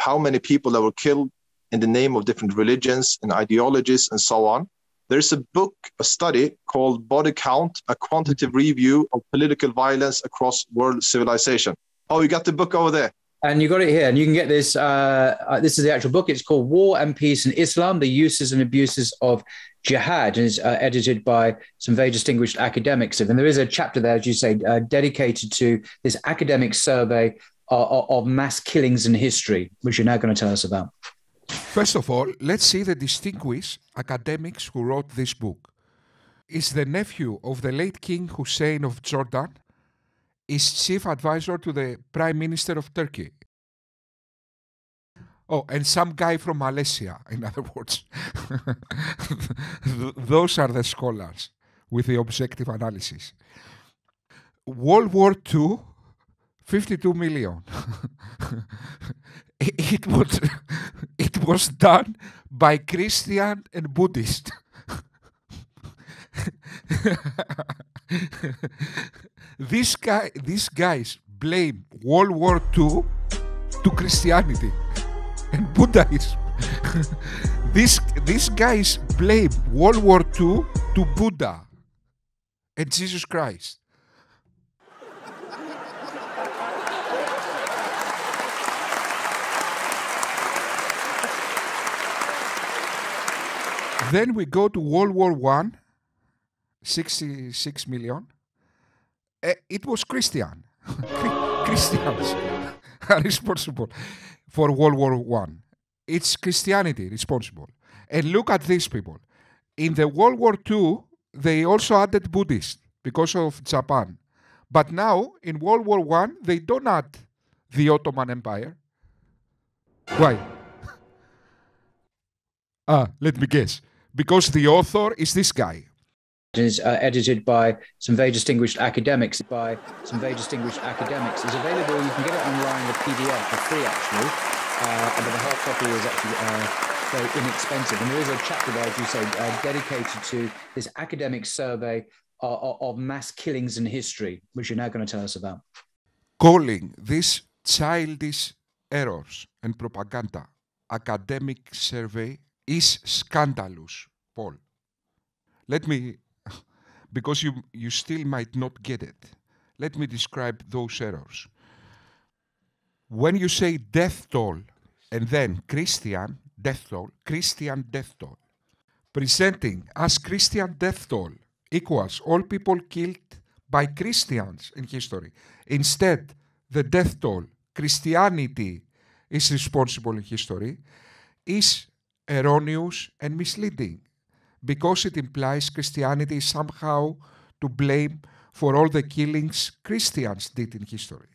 how many people that were killed in the name of different religions and ideologies and so on. There's a book, a study called Body Count, a quantitative review of political violence across world civilization. Oh, you got the book over there. And you got it here, and you can get this. Uh, uh, this is the actual book. It's called War and Peace in Islam: The Uses and Abuses of Jihad, and it's uh, edited by some very distinguished academics. And there is a chapter there, as you say, uh, dedicated to this academic survey of, of mass killings in history, which you're now going to tell us about. First of all, let's see the distinguished academics who wrote this book. Is the nephew of the late King Hussein of Jordan is chief advisor to the Prime Minister of Turkey. Oh, and some guy from Malaysia, in other words. Those are the scholars with the objective analysis. World War II, 52 million. it, was, it was done by Christian and Buddhist. These guy, these guys blame World War II to Christianity and Buddhism. these, these guys blame World War II to Buddha and Jesus Christ. Then we go to World War One, 66 million. Uh, it was Christian. Christians are responsible for World War One. It's Christianity responsible. And look at these people. In the World War Two, they also added Buddhists because of Japan. But now in World War One, they don't add the Ottoman Empire. Why? ah, let me guess. Because the author is this guy, is uh, edited by some very distinguished academics. By some very distinguished academics, is available. You can get it online, the PDF for free actually, uh, but the hard copy is actually uh, very inexpensive. And there is a chapter there, as you say, uh, dedicated to this academic survey of, of mass killings in history, which you're now going to tell us about. Calling these childish errors and propaganda academic survey is scandalous, Paul. Let me because you, you still might not get it. Let me describe those errors. When you say death toll and then Christian death toll, Christian death toll, presenting as Christian death toll equals all people killed by Christians in history. Instead, the death toll, Christianity is responsible in history, is erroneous and misleading because it implies Christianity is somehow to blame for all the killings Christians did in history.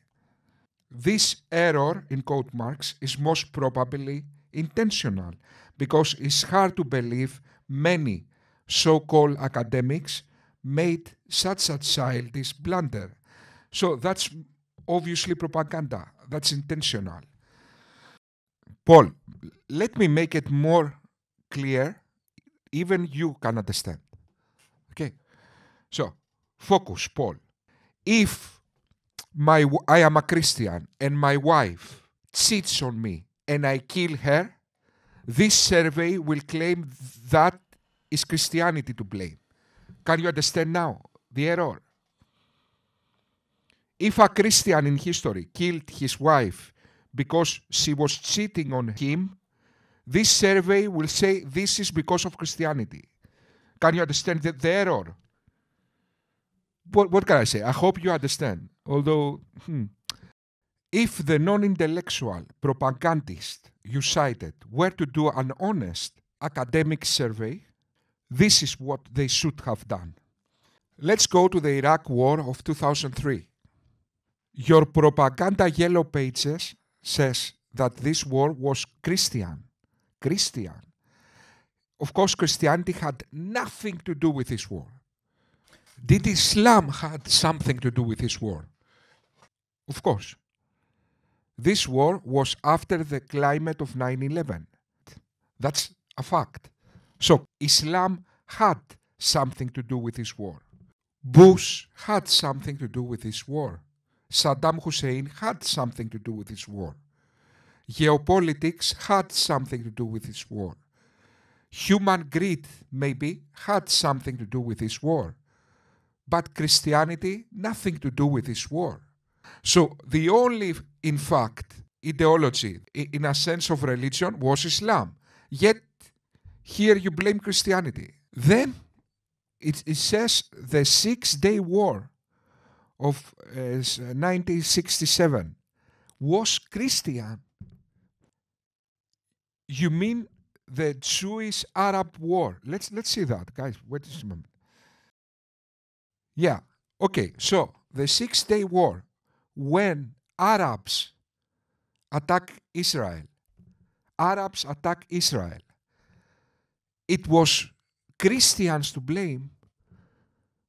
This error, in quote marks, is most probably intentional because it's hard to believe many so called academics made such a childish blunder. So that's obviously propaganda, that's intentional. Paul, let me make it more clear even you can understand. Okay? So, focus, Paul. If my I am a Christian and my wife cheats on me and I kill her, this survey will claim that is Christianity to blame. Can you understand now the error? If a Christian in history killed his wife because she was cheating on him, this survey will say this is because of Christianity. Can you understand the, the error? What, what can I say? I hope you understand. Although, hmm, if the non intellectual propagandist you cited were to do an honest academic survey, this is what they should have done. Let's go to the Iraq War of 2003. Your propaganda yellow pages says that this war was Christian. Christian. Of course, Christianity had nothing to do with this war. Did Islam had something to do with this war? Of course. This war was after the climate of 9-11. That's a fact. So Islam had something to do with this war. Bush had something to do with this war. Saddam Hussein had something to do with this war. Geopolitics had something to do with this war. Human greed, maybe, had something to do with this war. But Christianity, nothing to do with this war. So the only, in fact, ideology in a sense of religion was Islam. Yet here you blame Christianity. Then it, it says the Six Day War of uh, 1967 was Christian. You mean the Jewish Arab War? Let's let's see that, guys. Wait a moment. Yeah. Okay. So the Six Day War, when Arabs attack Israel, Arabs attack Israel. It was Christians to blame.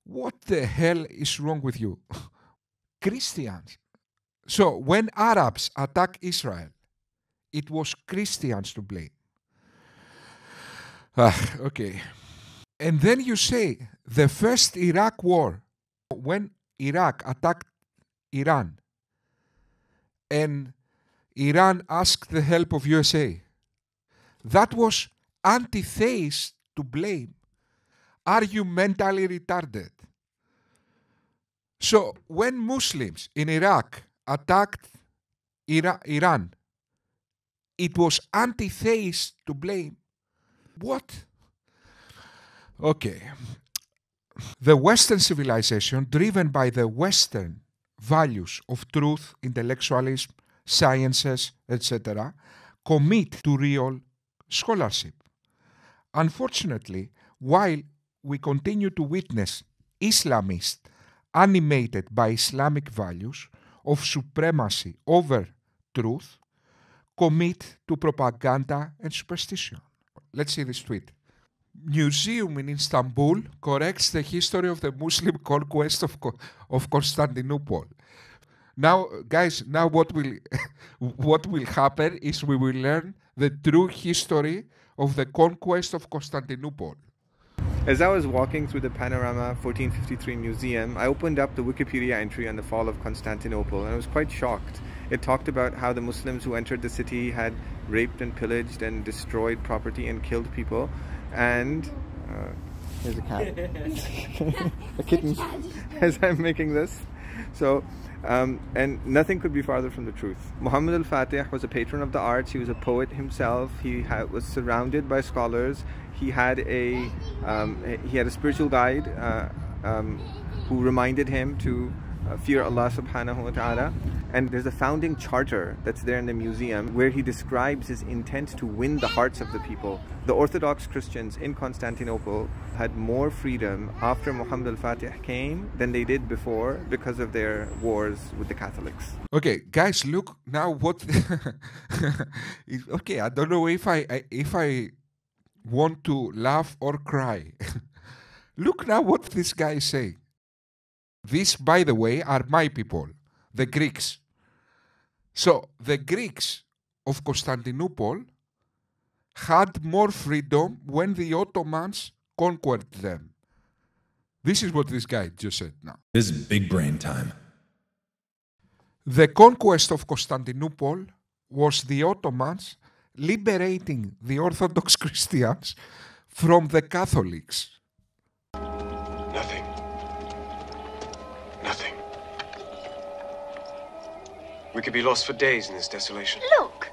What the hell is wrong with you? Christians. So when Arabs attack Israel, it was Christians to blame. Ah, okay. And then you say the first Iraq war, when Iraq attacked Iran, and Iran asked the help of USA, that was anti-theist to blame. Are you mentally retarded? So when Muslims in Iraq attacked Ira- Iran, it was anti-theist to blame. What? Okay. The Western civilization, driven by the Western values of truth, intellectualism, sciences, etc., commit to real scholarship. Unfortunately, while we continue to witness Islamists animated by Islamic values of supremacy over truth, commit to propaganda and superstition. Let's see this tweet. Museum in Istanbul corrects the history of the Muslim conquest of, of Constantinople. Now, guys, now what will what will happen is we will learn the true history of the conquest of Constantinople. As I was walking through the Panorama 1453 Museum, I opened up the Wikipedia entry on the fall of Constantinople and I was quite shocked. It talked about how the Muslims who entered the city had raped and pillaged and destroyed property and killed people. And uh, here's a cat, a kitten, as I'm making this. So um, and nothing could be farther from the truth. Muhammad al-Fatih was a patron of the arts. He was a poet himself. He was surrounded by scholars. He had a um, he had a spiritual guide uh, um, who reminded him to fear Allah subhanahu wa ta'ala. And there's a founding charter that's there in the museum where he describes his intent to win the hearts of the people. The Orthodox Christians in Constantinople had more freedom after Muhammad al-Fatih came than they did before because of their wars with the Catholics. Okay, guys, look now what Okay, I don't know if I, if I want to laugh or cry. look now what this guy is saying. These, by the way, are my people, the Greeks. So the Greeks of Constantinople had more freedom when the Ottomans conquered them. This is what this guy just said now. This is big brain time. The conquest of Constantinople was the Ottomans liberating the Orthodox Christians from the Catholics. We could be lost for days in this desolation. Look!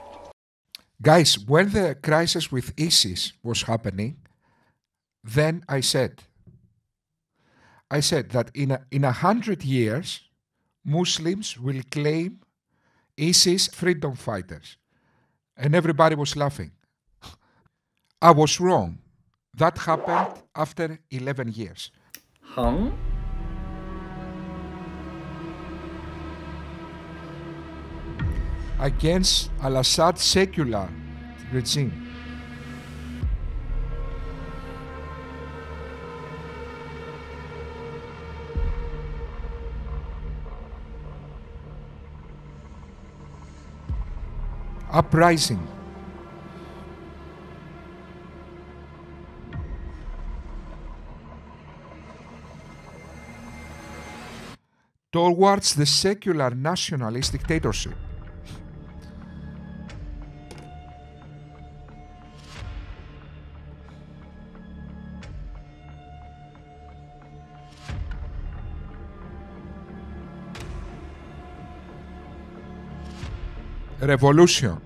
Guys, when the crisis with ISIS was happening, then I said, I said that in a, in a hundred years, Muslims will claim ISIS freedom fighters. And everybody was laughing. I was wrong. That happened after 11 years. Huh? Against Al Assad secular regime. Uprising. Towards the secular nationalist dictatorship. Revolution.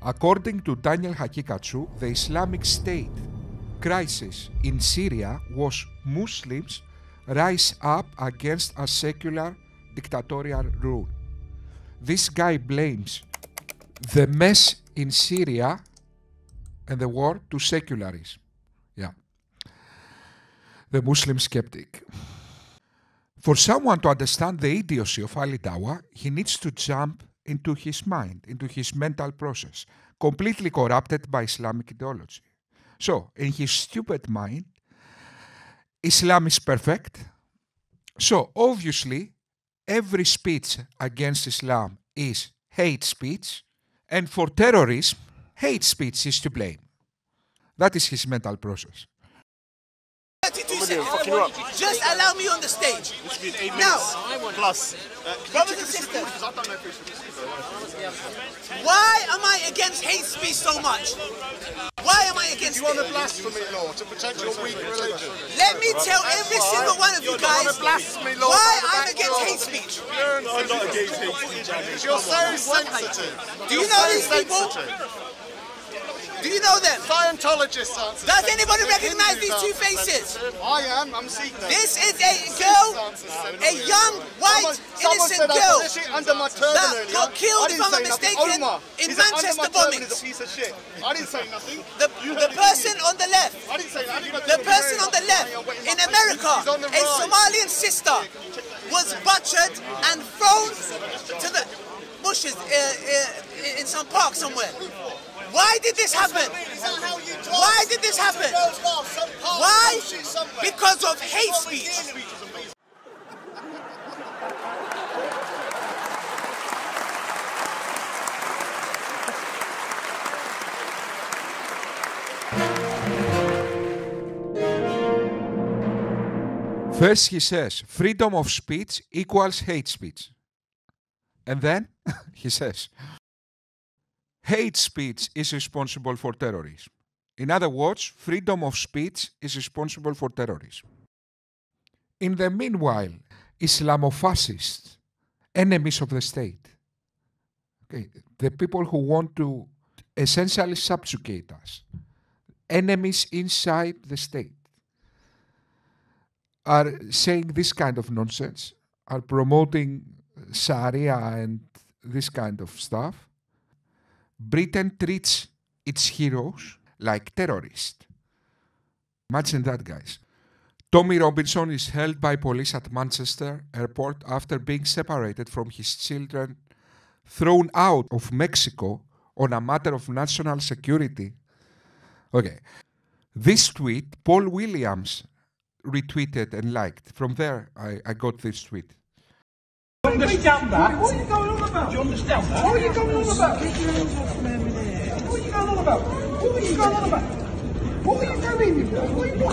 According to Daniel Haqiqatjou, the Islamic State crisis in Syria was Muslims rise up against a secular dictatorial rule. This guy blames the mess in Syria and the war to secularism. Yeah. The Muslim skeptic. For someone to understand the idiocy of Ali Dawah, he needs to jump into his mind, into his mental process, completely corrupted by Islamic ideology. So, in his stupid mind, Islam is perfect. So, obviously, every speech against Islam is hate speech, and for terrorism, hate speech is to blame. That is his mental process. 32 seconds. Just allow me on the stage. Now, Plus, uh, brothers and sisters, why am I against hate speech so much? Why am I against you want a blasphemy law to protect your weak religion. Let me tell every single one of you guys a blasphemy law why I'm against hate speech. I'm not against hate speech, you're so sensitive. Do you know these people? Do you know them? Scientologists answer. Does anybody recognize these two faces? I am. I'm now. This is a girl, a young, white, innocent girl put this shit under my turban that got killed, if I'm not mistaken, in he said, under Manchester bombings. is a piece of shit. I didn't say nothing. The, the person on the left, I didn't say nothing. the person on the left in America, He's on the a. Somalian sister, was butchered and thrown to the bushes uh, uh, in some park somewhere. Why did this happen? Why did this happen? Why? Because of hate speech. First, he says freedom of speech equals hate speech. And then he says hate speech is responsible for terrorism. In other words, freedom of speech is responsible for terrorism. In the meanwhile, Islamofascists, enemies of the state, okay, the people who want to essentially subjugate us, enemies inside the state, are saying this kind of nonsense, are promoting Sharia and this kind of stuff. Britain treats its heroes like terrorists. Imagine that, guys. Tommy Robinson is held by police at Manchester airport after being separated from his children, thrown out of Mexico on a matter of national security. Okay. This tweet, Paul Williams retweeted and liked. From there, I, I got this tweet. Understand that? What are you going on about? Do you understand that? What are you going on about? What are you going on about? What are you going on about? What are you doing? What are you doing?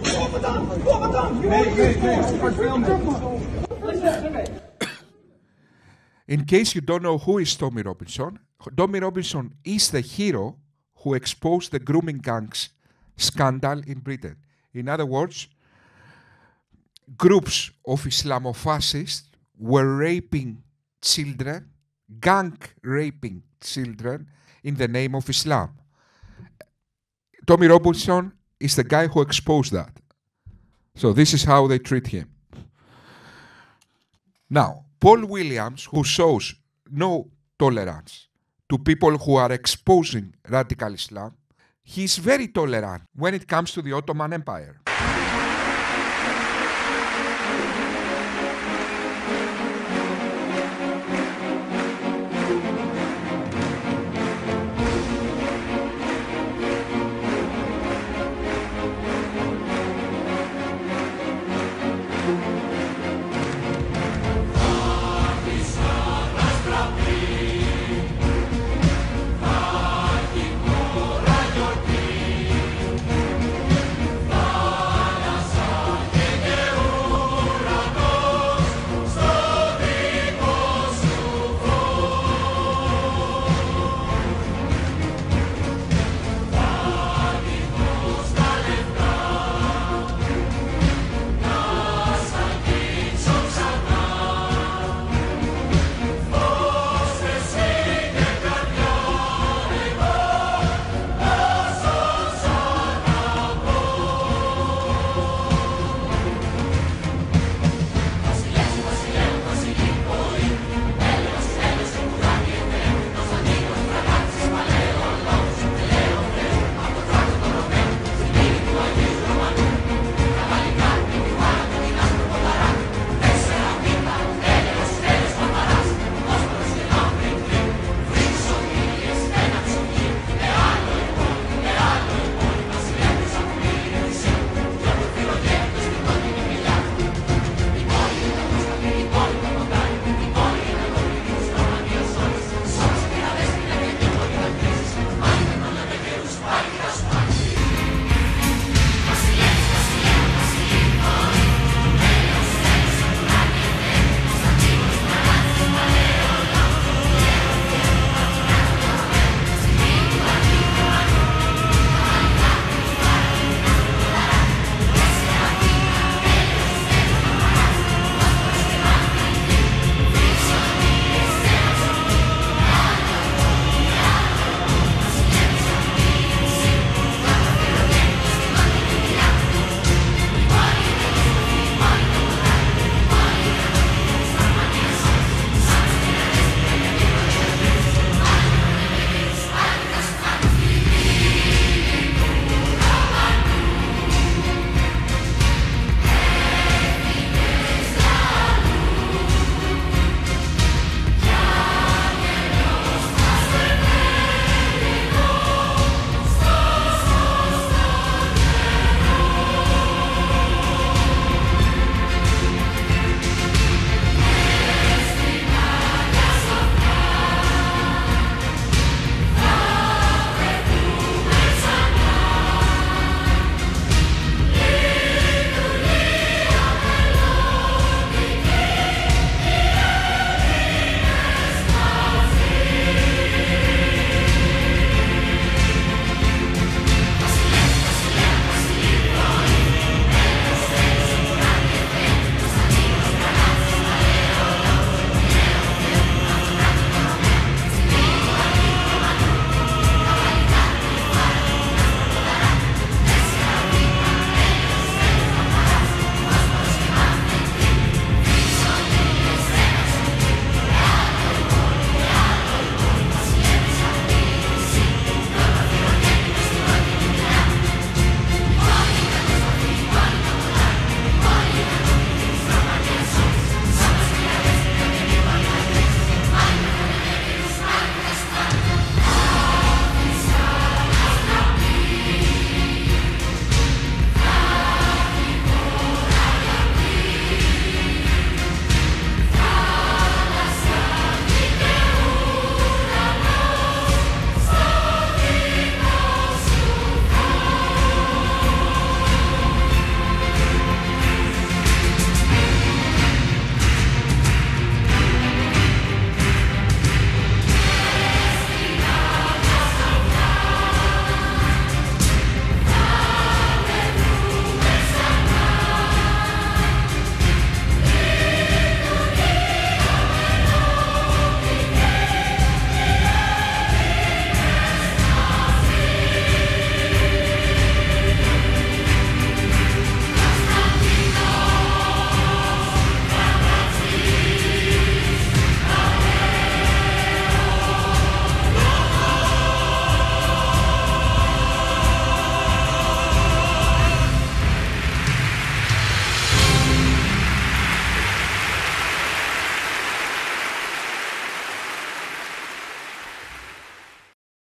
What have I done? What have I done? You want to In case you don't know who is Tommy Robinson, Tommy Robinson is the hero who exposed the grooming gangs scandal in Britain. In other words, groups of Islamofascists were raping children, gang raping children in the name of Islam. Tommy Robinson is the guy who exposed that. So this is how they treat him. Now, Paul Williams, who shows no tolerance to people who are exposing radical Islam, he's very tolerant when it comes to the Ottoman Empire.